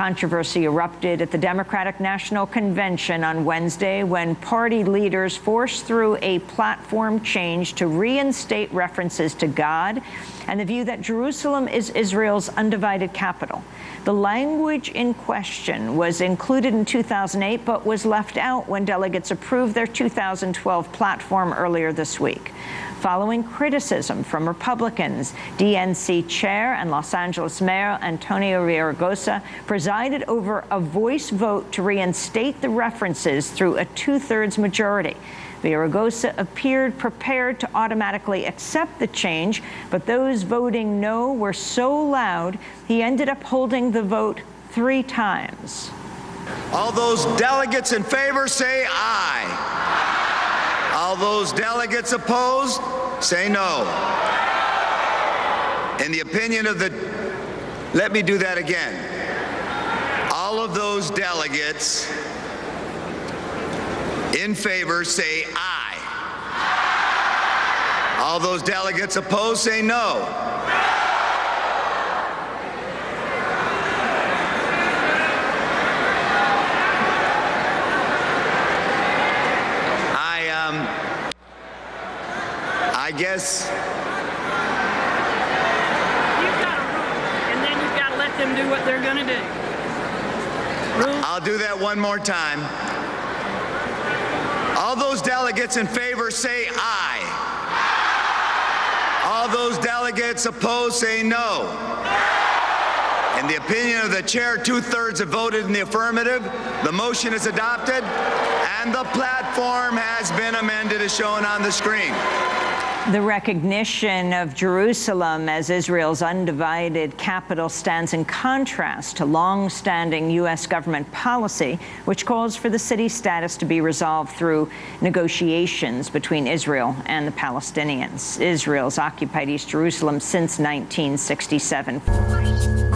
Controversy erupted at the Democratic National Convention on Wednesday when party leaders forced through a platform change to reinstate references to God and the view that Jerusalem is Israel's undivided capital. The language in question was included in 2008 but was left out when delegates approved their 2012 platform earlier this week following criticism from Republicans. DNC chair and Los Angeles Mayor Antonio Villaraigosa presided over a voice vote to reinstate the references through a two-thirds majority. Villaraigosa appeared prepared to automatically accept the change, but those voting no were so loud he ended up holding the vote three times. All those delegates in favor say aye. All those delegates opposed, say no. In the opinion of the, let me do that again. All of those delegates in favor say aye. All those delegates opposed say no. I um, guess. You've got a rule, and then you've got to let them do what they're going to do. I'll do that one more time. All those delegates in favor say aye. All those delegates opposed say no. In the opinion of the chair, two-thirds have voted in the affirmative. The motion is adopted, and the platform has been amended as shown on the screen. The recognition of Jerusalem as Israel's undivided capital stands in contrast to long-standing U.S. government policy, which calls for the city's status to be resolved through negotiations between Israel and the Palestinians. Israel's occupied East Jerusalem since 1967.